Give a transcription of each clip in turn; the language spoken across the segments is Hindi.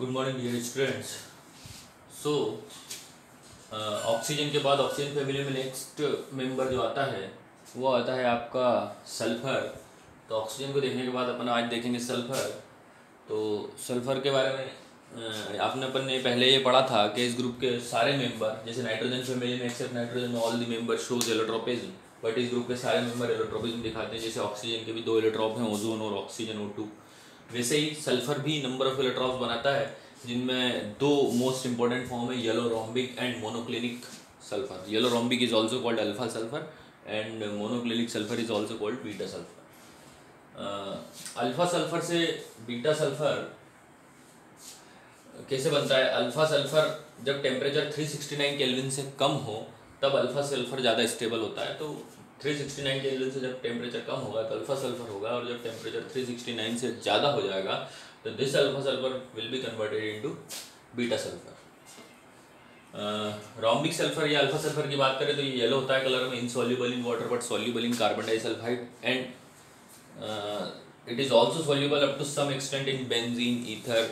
Good morning dear students so oxygen के बाद ऑक्सीजन फैमिली में नेक्स्ट मेंबर जो आता है वो आता है आपका सल्फ़र तो ऑक्सीजन को देखने के बाद अपन आज देखेंगे सल्फ़र तो सल्फ़र के बारे में अ, आपने अपन ने पहले ये पढ़ा था कि इस ग्रुप के सारे मेंबर जैसे नाइट्रोजन फैमिली में एक्सेप्ट नाइट्रोजन में all the member shows allotropism but इस ग्रुप के सारे मेंबर एलोट्रोपिज्म दिखाते हैं जैसे ऑक्सीजन के भी दो एलोट्रॉप हैं ओजोन और ऑक्सीजन ओ टू वैसे ही सल्फ़र भी नंबर ऑफ़ इलेक्ट्रॉन्स बनाता है, जिनमें दो मोस्ट इंपॉर्टेंट फॉर्म है yellow rhombic and monoclinic sulphur yellow rhombic is also called alpha sulphur and monoclinic sulphur is also called beta sulphur alpha sulphur से बीटा सल्फ़र कैसे बनता है? अल्फ़ा सल्फ़र जब टेम्परेचर 369 केल्विन से कम हो, तब अल्फ़ा सल्फ़र ज़्यादा स्टेबल होता है। तो 369 केल्विन से जब टेम्परेचर कम होगा तो अल्फ़ा सल्फ़र होगा और जब टेम्परेचर 369 से ज़्यादा हो जाएगा तो this alpha sulphur will be converted into beta sulphur rhombic sulphur या अल्फ़ा सल्फ़र की बात करें तो ये येलो होता है कलर में insoluble in water but soluble in carbon disulphide and it is also soluble up to some extent in benzene ether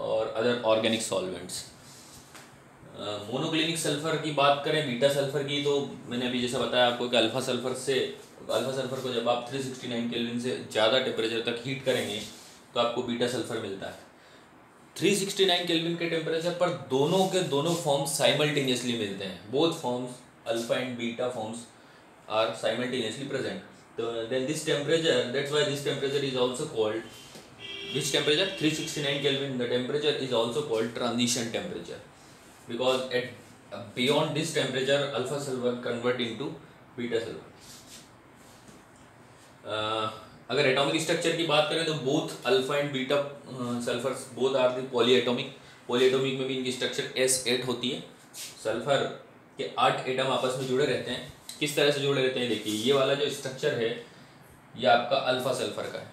और other organic solvents monoclinic sulphur की बात करें, बीटा सल्फ़र की तो मैंने अभी जैसा बताया आपको कि अल्फ़ा सल्फ़र से, अल्फ़ा सल्फ़र को जब आप 369 केल्विन से ज़्यादा टेम्परेचर तक हीट करेंगे तो आपको बीटा सल्फ़र मिलता है। 369 केल्विन के टेम्परेचर पर दोनों के दोनों फॉर्म्स साइमल्टेनियसली मिलते हैं। Both forms alpha and beta forms are simultaneously present तो then this temperature that's why this temperature is also called which temperature? 369 kelvin, the temperature is also called transition temperature. Because at uh, beyond this temperature alpha sulfur convert into beta sulfur uh, अगर एटॉमिक स्ट्रक्चर की बात करें तो both alpha and beta sulphur both are the polyatomic polyatomic में भी इनकी स्ट्रक्चर एस एट होती है. सल्फ़र के आठ एटम आपस में जुड़े रहते हैं. किस तरह से जुड़े रहते हैं? देखिए ये वाला जो स्ट्रक्चर है ये आपका अल्फ़ा सल्फ़र का है.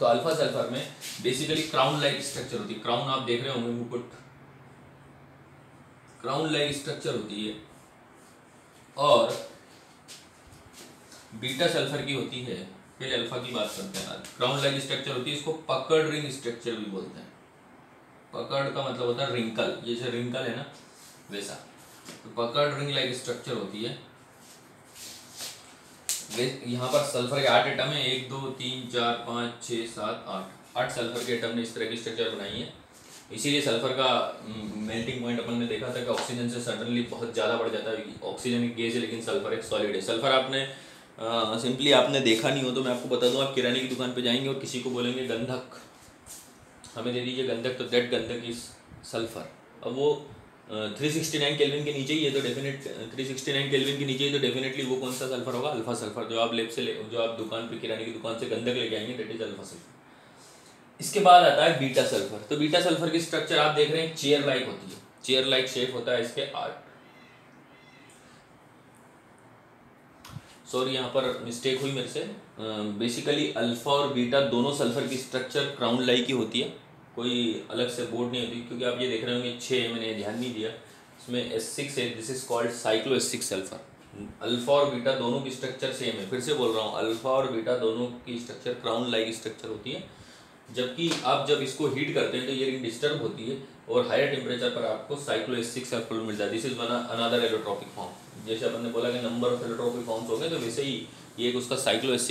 तो अल्फ़ा सल्फ़र में बेसिकली क्राउन लाइक स्ट्रक्चर होती है. क्राउन आप देख रहे होंगे मुकुट. क्राउन लाइक स्ट्रक्चर होती है और बीटा सल्फ़र की होती है। फिर अल्फ़ा की बात करते हैं क्राउन लाइक स्ट्रक्चर होती है, इसको पकड़ रिंग स्ट्रक्चर भी बोलते हैं। पकड़ का मतलब होता है रिंकल जैसे रिंकल है ना, वैसा। तो पकड़ रिंग लाइक स्ट्रक्चर होती है। यहाँ पर सल्फ़र के आठ एटम है। एक, दो, तीन, चार, पाँच छः सात, आठ। आठ सल्फ़र के एटम ने इस तरह की स्ट्रक्चर बनाई है। इसीलिए सल्फ़र का मेल्टिंग पॉइंट अपन ने देखा था कि ऑक्सीजन से सडनली बहुत ज़्यादा बढ़ जाता है। ऑक्सीजन एक गेज है, लेकिन सल्फ़र एक सॉलिड है। सल्फ़र आपने सिंपली आपने देखा नहीं हो तो मैं आपको बता दूँ, आप किराने की दुकान पे जाएँगे और किसी को बोलेंगे, गंधक, हमें दे दीजिए गंधक तो दैट गंधक इज़ सल्फ़र. अब वो थ्री सिक्सटी नाइन केल्विन के नीचे ही है तो definite three sixty nine kelvin के नीचे ही तो डेफिनेटली वो कौन सा सल्फ़र होगा? Alpha sulphur. जो आप लेब से ले, जो आप दुकान पे, किराने की दुकान से गंधक लेके आएँगे डेट इज़ अल्फ़ा सल्फ़र इसके बाद आता है बीटा सल्फ़र तो बीटा सल्फ़र की स्ट्रक्चर आप देख रहे हैं चेयर लाइक होती है. चेयर लाइक शेप होता है इसके आर्ट सॉरी यहाँ पर मिस्टेक हुई मेरे से. बेसिकली अल्फ़ा और बीटा दोनों सल्फ़र की स्ट्रक्चर क्राउन लाई की होती है. कोई अलग से बोर्ड नहीं होती, क्योंकि आप ये देख रहे होंगे छः मैंने ध्यान नहीं दिया. इसमें एस सिक्स है this is called cyclo S six sulphur alpha और बीटा दोनों की स्ट्रक्चर सेम है. फिर से बोल रहा हूँ अल्फ़ा और बीटा दोनों की स्ट्रक्चर क्राउन लाइक स्ट्रक्चर होती है. जबकि आप जब इसको हीट करते हैं तो ये रिंग डिस्टर्ब होती है और हायर टेम्परेचर पर आपको साइक्लो एस सिक्स सल्फ़र मिलता है। This is one another allotropic form जैसे अपन ने बोला कि नंबर ऑफ़ एलोट्रॉपिक फॉर्म्स होंगे तो वैसे ही ये एक उसका साइक्लो एस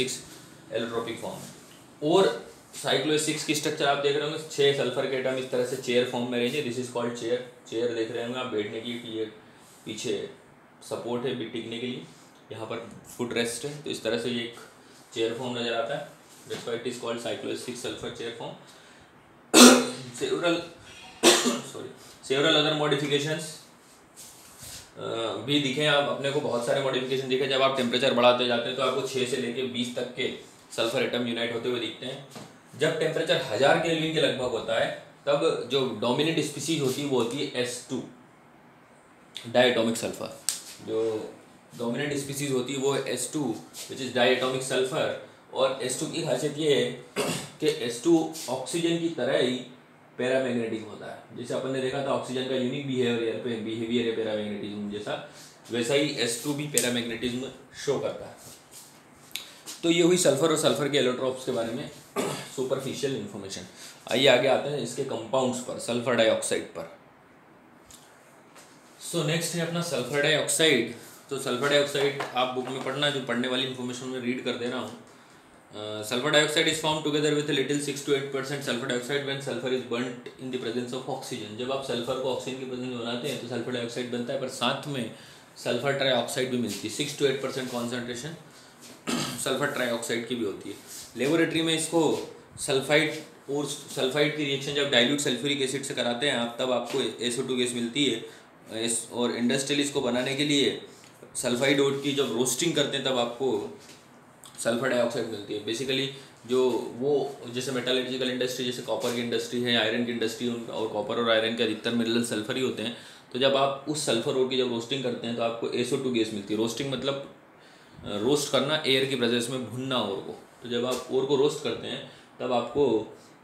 एलोट्रॉपिक फॉर्म है। और साइक्लो सिक्स की स्ट्रक्चर आप देख रहे होंगे छः सल्फ़र के एटम इस तरह से चेयर फॉर्म में रहेंगे। This is called chair chair देख रहे होंगे आप, बैठने की ये पीछे सपोर्ट है, टिकने के लिए। यहाँ पर फुट रेस्ट है तो इस तरह से ये एक चेयर फॉर्म नज़र आता है। That's why it is called cyclo six sulphur chair form several sorry several other modifications भी दिखे आप अपने को बहुत सारे मॉडिफिकेशन दिखे। जब आप टेम्परेचर बढ़ाते जाते हैं तो आपको छः से लेके बीस तक के सल्फ़र एटम यूनाइट होते हुए दिखते हैं। जब टेम्परेचर हज़ार केल्विन के लगभग होता है, तब जो डोमिनेंट स्पीसीज होती है, वो होती है एस टू डाइटोमिक सल्फ़र जो डोमिनेंट स्पीसीज होती है, वो S two which is diatomic sulphur और एस टू की खासियत ये है कि एस टू ऑक्सीजन की तरह ही पैरामैग्नेटिक होता है। जैसे अपन ने देखा था ऑक्सीजन का यूनिक बिहेवियर पे बिहेवियर है पैरामैग्नेटिज्म जैसा वैसा ही एस टू भी पैरामैग्नेटिज्म शो करता है। तो ये हुई सल्फ़र और सल्फ़र के एलोट्रॉप्स के बारे में सुपरफिशियल इन्फॉर्मेशन आइए आगे आते हैं इसके कंपाउंड्स पर सल्फ़र डाइऑक्साइड पर। सो so, नेक्स्ट है अपना सल्फ़र डाइऑक्साइड तो सल्फ़र डाइऑक्साइड आप बुक में पढ़ना जो पढ़ने वाली इन्फॉर्मेशन में रीड कर दे रहा हूँ। Sulphur dioxide is form together with little six to eight percent sulphur dioxide when sulphur is burned in the presence of oxygen जब आप सल्फ़र को ऑक्सीजन की प्रेजेंस में बनाते हैं तो सल्फ़र डाइऑक्साइड बनता है, पर साथ में सल्फ़र ट्राईऑक्साइड भी मिलती है। Six to eight percent concentration sulphur trioxide की भी होती है। लेबोरेटरी में इसको सल्फाइड और सल्फाइड की रिएक्शन जब डाइल्यूट सल्फ्यूरिक एसिड से कराते हैं, आप, तब आपको एसओ टू गैस मिलती है। और इंडस्ट्रियल इसको बनाने के लिए सल्फाइड ओट की जब रोस्टिंग करते हैं, तब आपको सल्फ़र डाइऑक्साइड मिलती है। बेसिकली जो वो, जैसे मेटालर्जिकल इंडस्ट्री जैसे कॉपर की इंडस्ट्री है आयरन की इंडस्ट्री और कॉपर और आयरन के अधिकतर मिनरल सल्फ़र ही होते हैं। तो जब आप उस सल्फ़र ओर की जब रोस्टिंग करते हैं तो आपको एसओ टू गैस मिलती है। रोस्टिंग मतलब रोस्ट करना एयर की प्रेजेंस में भुनना ओर को। तो जब आप ओर को रोस्ट करते हैं, तब आपको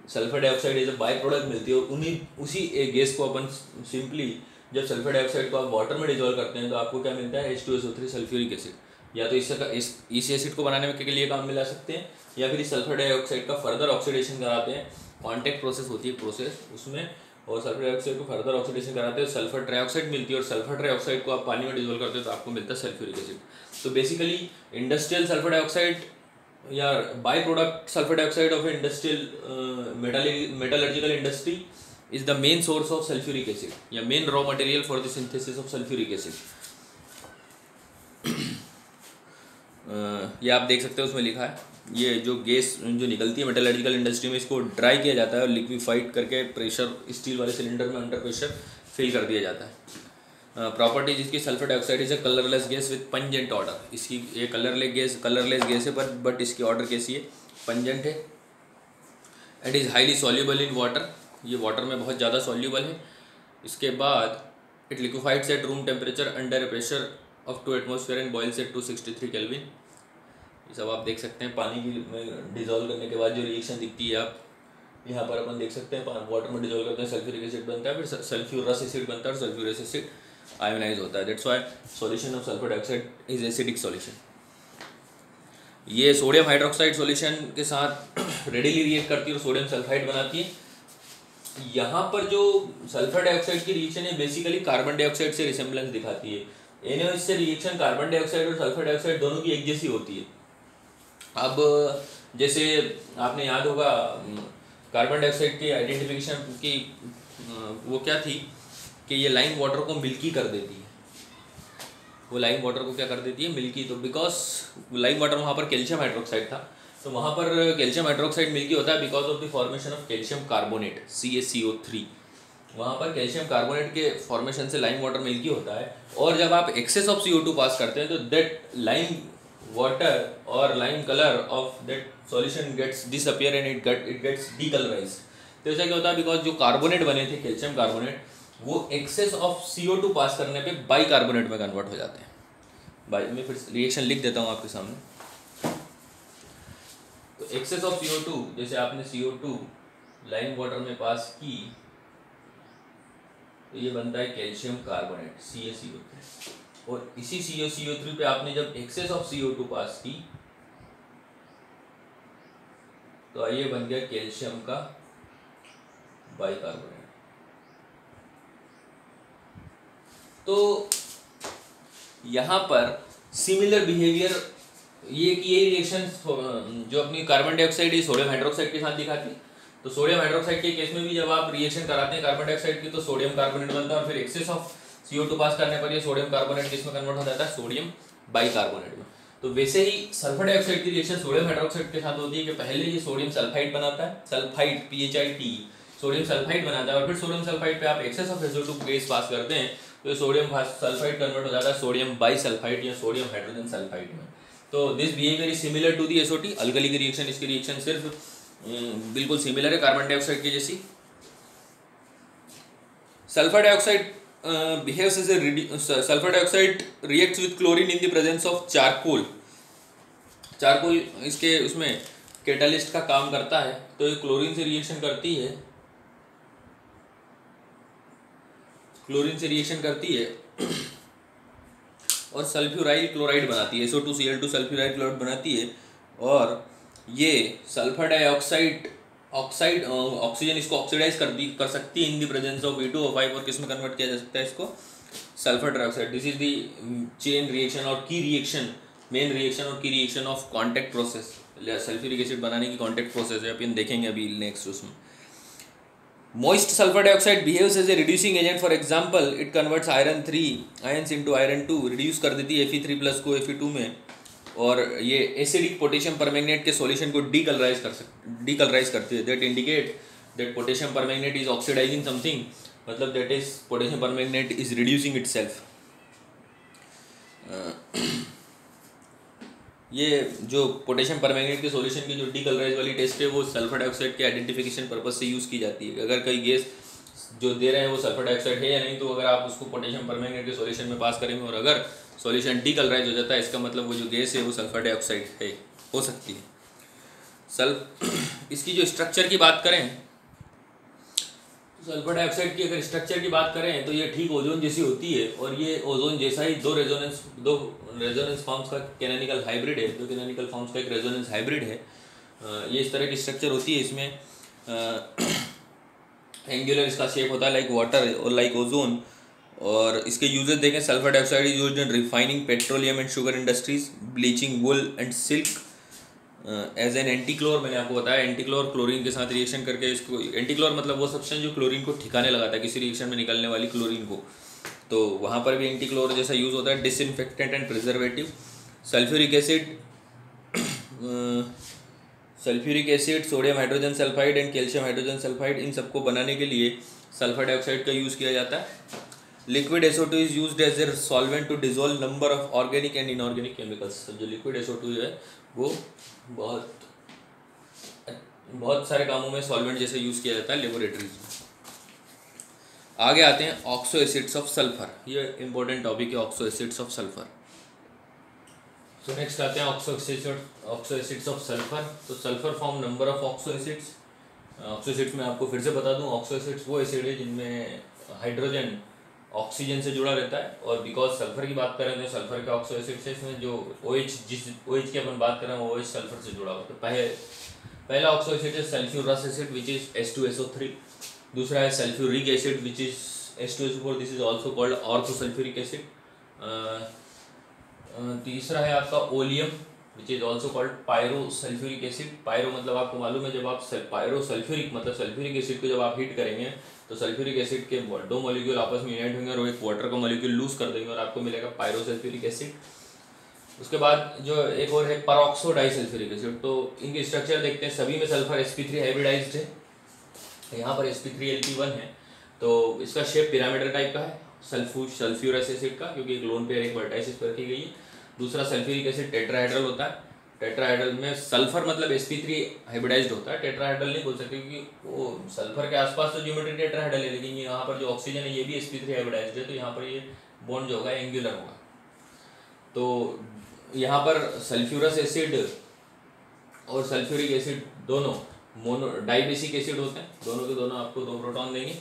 sulphur dioxide as a by product मिलती है और उन्हीं, उसी गैस को अपन सिंपली जब सल्फ़र डाइऑक्साइड को आप वाटर में डिजोल्व करते हैं तो आपको क्या मिलता है? H two S O three sulphuric acid या तो इससे इस इस एसिड को बनाने में के लिए काम में ला सकते हैं, या फिर इस सल्फ़र डाइऑक्साइड का फर्दर ऑक्सीडेशन कराते हैं। कॉन्टेक्ट प्रोसेस होती है प्रोसेस उसमें, और सल्फ़र डाइऑक्साइड को फर्दर ऑक्सीडेशन कराते हैं सल्फ़र ट्राइऑक्साइड मिलती है, और सल्फ़र ट्राइऑक्साइड को आप पानी में डिजोल्व करते हैं तो आपको मिलता है सल्फ्यूरिक एसिड तो बेसिकली इंडस्ट्रियल सल्फ़र डाइऑक्साइड या by product sulphur dioxide of industrial metallurgical industry is the main source of sulphuric acid या main raw material for the synthesis of sulphuric acid ये आप देख सकते हो, उसमें लिखा है। ये जो गैस जो निकलती है मेटलर्जिकल इंडस्ट्री में, इसको ड्राई किया जाता है और लिक्विफाइड करके प्रेशर स्टील वाले सिलेंडर में अंडर प्रेशर फिल कर दिया जाता है। प्रॉपर्टी जिसकी sulphur dioxide is a colourless gas with pungent odour इसकी ये कलरलेस गैस कलरलेस गैस है, पर बट इसकी ऑर्डर कैसी है? पंजेंट है। And is highly soluble in water ये वाटर में बहुत ज़्यादा सॉल्यूबल है। इसके बाद it liquefies at room temperature under pressure of two atmosphere and boils at two sixty three kelvin सब आप देख सकते हैं, पानी की में डिजोल्व करने के बाद जो रिएक्शन दिखती है आप, यहाँ पर अपन देख सकते हैं वाटर में डिजोल्व करते हैं सल्फ्यूरिक एसिड बनता है, फिर सल्फ्यूरस एसिड बनता है और सल्फ्यूरस एसिड आयोनाइज होता है। That's why solution of sulphur dioxide is acidic solution ये सोडियम हाइड्रोक्साइड सॉल्यूशन के साथ रेडिली रिएक्ट करती है और सोडियम सल्फाइड बनाती है। यहाँ पर जो सल्फ़र डाइऑक्साइड की रिएक्शन है बेसिकली कार्बन डाइऑक्साइड से रिसेम्बलेंस दिखाती है। एनओ इससे रिएक्शन कार्बन डाइऑक्साइड और सल्फ़र डाइऑक्साइड दोनों की एक जैसी होती है। अब, जैसे आपने याद होगा कार्बन डाइऑक्साइड की आइडेंटिफिकेशन की वो क्या थी कि ये लाइन वाटर को मिल्की कर देती है। वो लाइम वाटर को क्या कर देती है? मिल्की तो बिकॉज़ लाइम वाटर वहाँ पर कैल्शियम हाइड्रोक्साइड था तो वहाँ पर कैल्शियम हाइड्रोक्साइड मिल्की होता है because of the formation of calcium carbonate C A C O three वहाँ पर कैल्शियम कार्बोनेट के फॉर्मेशन से लाइम वाटर मिल्की होता है। और जब आप एक्सेस ऑफ़ सी पास करते हैं तो दैट लाइम वाटर और lime colour of that solution gets disappear and it get it gets decolourise तो ऐसा क्या होता है? बिकॉज़ जो कार्बोनेट बने थे कैल्शियम कार्बोनेट वो एक्सेस ऑफ़ सी पास करने पे बाई कार्बोनेट में कन्वर्ट हो जाते हैं। बाई मैं फिर रिएक्शन लिख देता हूँ आपके सामने। तो एक्सेस ऑफ़ सी जैसे आपने C O two lime water में पास की तो ये बनता है calcium carbonate C A C O three और इसी सी ओ सी ओ थ्री पे आपने जब excess of C O two pass की तो ये बन गया कैल्शियम का बाई कार्बोनेट तो यहाँ पर सिमिलर बिहेवियर ये कि ये रिएक्शन जो अपनी कार्बन डाइऑक्साइड सोडियम हाइड्रोक्साइड के साथ दिखाती है। तो सोडियम हाइड्रोक्साइड के केस में भी जब आप रिएक्शन कराते हैं कार्बन डाइऑक्साइड की तो सोडियम कार्बोनेट बनता है और फिर excess of CO two pass करने पर ये सोडियम कार्बोनेट किसमें कन्वर्ट हो जाता है सोडियम बाई कार्बोनेट में। तो वैसे ही सल्फ़र डाइऑक्साइड की रिएक्शन सोडियम हाइड्रोक्साइड के साथ होती है कि पहले ये सोडियम सल्फाइड बनाता है sulphide P H I T sodium sulphide बनाता है और फिर सोडियम सल्फाइड पे आप excess of SO two gas pass करते हैं तो सोडियम सल्फाइड कन्वर्ट हो जाता है सोडियम बाई सल्फाइड या सोडियम हाइड्रोजन सल्फाइड में। तो this behaviour is similar to the SOT अलगली की रिएक्शन इसकी रिएक्शन सिर्फ़ बिल्कुल सिमिलर है कार्बन डाइऑक्साइड की जैसी। Sulphur dioxide behaves as a sulphur dioxide reacts with chlorine in the presence of charcoal charcoal इसके उसमें कैटलिस्ट का काम करता है तो ये क्लोरीन से रिएक्शन करती है। क्लोरीन से रिएक्शन करती है। और सल्फ्यूराइल क्लोराइड बनाती है SO two C L two sulphuryl chloride बनाती है। और ये सल्फ़र डाइऑक्साइड, ऑक्साइड ऑक्सीजन इसको ऑक्सीडाइज कर दी, कर सकती है in the presence of E two O five और किसमें कन्वर्ट किया जा सकता है इसको? Sulphur dioxide. This is the chain reaction और की रिएक्शन मेन रिएक्शन और की reaction of contact process sulphuric acid बनाने की कॉन्टैक्ट प्रोसेस है अपन देखेंगे अभी नेक्स्ट उसमें। Moist sulfur dioxide behaves as a reducing agent. For example, it converts iron 3 ions into iron 2 reduce कर देती है Fe3 प्लस को Fe2 में। और ये एसिडिक पोटेशियम परमैंगनेट के सॉल्यूशन को डीकलराइज कर सक डीकलराइज करती है। That indicate that potassium permanganate is oxidising something मतलब that is potassium permanganate is reducing itself ये जो पोटेशियम परमैंगनेट के सॉल्यूशन की जो डीकलराइज वाली टेस्ट है, वो सल्फ़र डाइऑक्साइड के आइडेंटिफिकेशन पर्पज से यूज़ की जाती है। अगर कई गैस जो दे रहे हैं, वो सल्फ़र डाइऑक्साइड है या नहीं तो अगर आप उसको पोटेशियम परमैंगनेट के सॉल्यूशन में पास करेंगे और अगर सॉल्यूशन डीकलराइज हो जाता है, इसका मतलब वो जो गैस है, वो सल्फ़र डाइऑक्साइड है, हो सकती है। सल्फ इसकी जो स्ट्रक्चर की बात करें सल्फ़र डाइऑक्साइड की अगर स्ट्रक्चर की बात करें तो ये ठीक ओजोन जैसी होती है, और ये ओजोन जैसा ही दो रेजोनेंस दो रेजोनेंस फॉर्म्स का कैनोनिकल हाइब्रिड है, दो कैनोनिकल फॉर्म्स का एक रेजोनेंस हाइब्रिड है। ये इस तरह की स्ट्रक्चर होती है, इसमें एंगुलर इसका शेप होता है लाइक वाटर और लाइक ओजोन और इसके यूजेस देखें sulphur dioxide use in refining petroleum and sugar industries bleaching wool and silk as an antichlor मैंने आपको बताया एंटीक्लोर क्लोरीन के साथ रिएक्शन करके इसको एंटीक्लोर मतलब वो सब्सटेंस जो क्लोरीन को ठिकाने लगाता है, किसी रिएक्शन में निकलने वाली क्लोरीन को। तो वहाँ पर भी एंटीक्लोर जैसा यूज़ होता है disinfectant and preservative sulphuric acid sulphuric acid sodium hydrogen sulphide and calcium hydrogen sulphide इन सबको बनाने के लिए सल्फ़र डाइऑक्साइड का यूज़ किया जाता है। Liquid SO two is use as a solvent to dissolve number of organic and inorganic chemicals जो लिक्विड एसओ टू है, वो बहुत बहुत सारे कामों में सॉल्वेंट जैसे यूज़ किया जाता है लेबोरेटरीज में। आगे आते हैं ऑक्सो एसिड्स ऑफ़ सल्फ़र ये इंपॉर्टेंट टॉपिक है oxo acids of sulphur so next आते हैं oxo oxo acids of sulphur तो sulphur form number of oxo acids oxo acids में आपको फिर से बता दूँ ऑक्सो एसिड्स वो एसिड है जिनमें हाइड्रोजन ऑक्सीजन से जुड़ा रहता है और बिकॉज़ सल्फ़र की बात करें तो सल्फ़र के ऑक्सो से जो ओ OH, जिस ओ OH की अपन बात करें वो OH सल्फ़र से जुड़ा हुआ तो पहले पहला oxo acid sulphurous acid which is S two S O three दूसरा है sulphuric acid which is S two S O four this is also called orthosulphuric acid तीसरा है आपका oleum. Which is also called pyro sulphuric acid pyro मतलब आपको मालूम है, जब आप पायरो सल्फ्यूरिक मतलब सल्फ्यूरिक एसिड को जब आप हीट करेंगे तो सल्फ्यूरिक एसिड के दो मॉलिक्यूल आपस में यूनाइट होंगे और एक वाटर का मॉलिक्यूल लूज कर देंगे और आपको मिलेगा पायरो सल्फ्यूरिक एसिड उसके बाद जो एक और है परोक्सो डाइसल्फ्यूरिक एसिड तो इनकी स्ट्रक्चर देखते हैं, सभी में sulphur S P three hybridise है। यहाँ पर S P three L P one है। तो इसका शेप पिरामिडल टाइप का है सल्फू सल्फ्यूरस एसिड का, क्योंकि एक लोन पेयर एक वर्टाइसिस पर की गई है। दूसरा सल्फ्यूरिक एसिड टेट्राहाइड्रल होता है। टेट्राहाइड्रल में सल्फ़र मतलब sp3 हाइब्रिडाइज्ड होता है। टेट्राहाइड्रल नहीं बोल सकते क्योंकि वो सल्फ़र के आसपास तो ज्योमेट्री टेट्राहाइड्रल है, लेकिन यहाँ पर जो ऑक्सीजन है, ये भी sp3 हाइब्रिडाइज्ड है तो यहाँ पर ये बॉन्ड जो होगा एंगुलर होगा। तो यहाँ पर सल्फ्यूरस एसिड और सल्फ्यूरिक एसिड दोनों मोनो डाइबेसिक एसिड होते हैं। दोनों के दोनों आपको दो प्रोटॉन देंगे।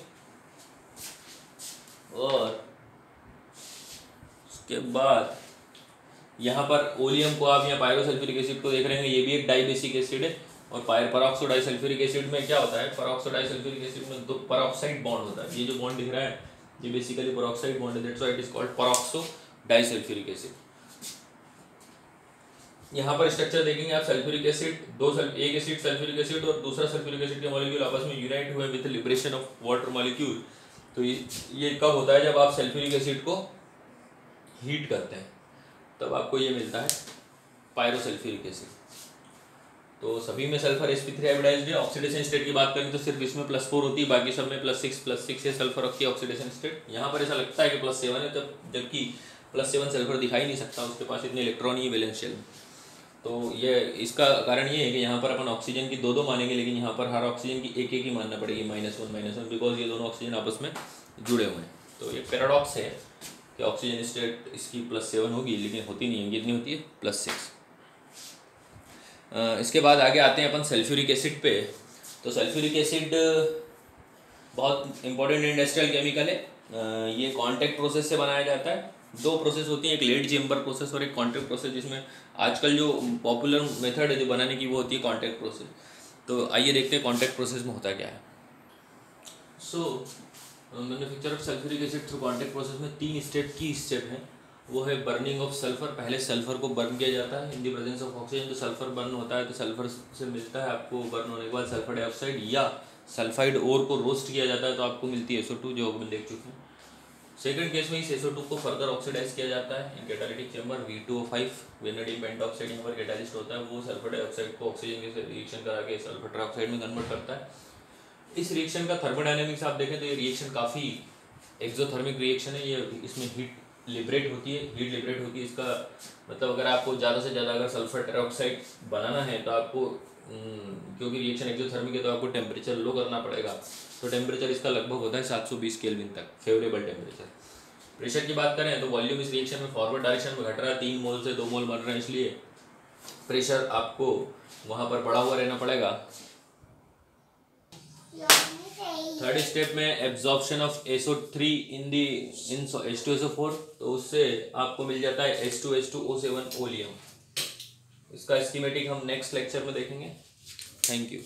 और उसके बाद यहाँ पर ओलियम को आप यहाँ पायरोसल्फ्यूरिक एसिड को देख रहे हैं ये भी एक डाइबेसिक एसिड है। और पराक्सो डाइसल्फ्यूरिक एसिड में क्या होता है? पराक्सो डाइसल्फ्यूरिक एसिड में दो पराक्साइड बॉन्ड होता है। ये जो बॉन्ड दिख रहा है ये बेसिकली पराक्साइड बॉन्ड है। That's why it is called peroxo disulphuric acid. यहाँ पर स्ट्रक्चर देखेंगे आप सल्फ्यूरिक एसिड दो सल, एक एसिड सल्फ्यूरिक एसिड और दूसरा सल्फ्यूरिक एसिड के मॉलिक्यूल आपस में यूनाइट हुए with liberation of water molecule तो ये ये कब होता है? जब आप सल्फ्यूरिक एसिड को हीट करते हैं। तब आपको ये मिलता है पायरोसल्फ्यूरिक एसिड तो सभी में sulphur S P three hybridised है ऑक्सीडेशन स्टेट की बात करें तो सिर्फ़ इसमें प्लस फोर होती है, बाकी सब में प्लस सिक्स प्लस सिक्स है सल्फ़र की ऑक्सीडेशन स्टेट यहाँ पर ऐसा लगता है कि प्लस सेवन है, जब जबकि प्लस सेवन सल्फ़र दिखाई नहीं सकता, उसके पास इतने इलेक्ट्रॉन ही बैलेंस तो ये इसका कारण ये है कि यहाँ पर अपन ऑक्सीजन की दो दो मानेंगे, लेकिन यहाँ पर हर ऑक्सीजन की एक एक ही मानना पड़ेगी minus one minus one because ये दोनों ऑक्सीजन आपस में जुड़े हुए हैं। तो ये पैराडॉक्स है। कि ऑक्सीजन स्टेट इसकी प्लस सेवन होगी, लेकिन होती नहीं है कितनी होती है प्लस सिक्स इसके बाद आगे आते हैं अपन सल्फ्यूरिक एसिड पे। तो सल्फ्यूरिक एसिड, बहुत इंपॉर्टेंट इंडस्ट्रियल केमिकल है। ये कांटेक्ट प्रोसेस से बनाया जाता है। दो प्रोसेस होती है, एक लेड चेम्बर प्रोसेस और एक कॉन्ट्रैक्ट प्रोसेस जिसमें आजकल जो पॉपुलर मेथड है जो बनाने की, वो होती है कॉन्ट्रैक्ट प्रोसेस तो आइए देखते हैं कॉन्ट्रैक्ट प्रोसेस में होता क्या है। So manufacture of sulphuric acid through contact process में तीन स्टेप की स्टेप है। वो है बर्निंग ऑफ़ सल्फ़र पहले सल्फ़र को बर्न किया जाता है। In the presence of oxygen तो सल्फ़र बर्न होता है तो सल्फ़र से मिलता है। आपको बर्न होने के बाद सल्फ़र डाइऑक्साइड या सल्फाइड ओर को रोस्ट किया जाता है तो आपको मिलती है एसओ टू जो हम देख चुके हैं। सेकंड केस में इस एसओ टू को फर्दर ऑक्सीडाइज किया जाता है। In catalytic chamber V two O five vanadium pentoxide यहाँ पर कैटालिस्ट होता है, वो सल्फ़र डाइऑक्साइड को ऑक्सीजन के रिएक्शन करा के सल्फ़र ट्राइऑक्साइड में कन्वर्ट करता है। इस रिएक्शन का थर्मोडाइनमिक्स आप देखें तो ये रिएक्शन काफ़ी एक्जोथर्मिक रिएक्शन है ये इसमें हीट लिबरेट होती है हीट लिबरेट होती है इसका मतलब अगर आपको ज़्यादा से ज़्यादा अगर सल्फ़र ट्राइऑक्साइड बनाना है तो आपको हम्म, क्योंकि रिएक्शन एक्जोथर्मिक है तो आपको टेम्परेचर लो करना पड़ेगा। तो टेम्परेचर इसका लगभग होता है सात सौ बीस केल्विन तक फेवरेबल टेम्परेचर प्रेशर की बात करें तो वॉल्यूम इस रिएक्शन में फॉरवर्ड डायरेक्शन में घट रहा है तीन मोल से दो मोल बन रहे हैं इसलिए प्रेशर आपको वहाँ पर बढ़ा हुआ रहना पड़ेगा। थर्ड स्टेप में absorption of SO three in the in H two SO four तो उससे आपको मिल जाता है H two H two O seven oleum इसका स्कीमेटिक हम नेक्स्ट लेक्चर में देखेंगे। Thank you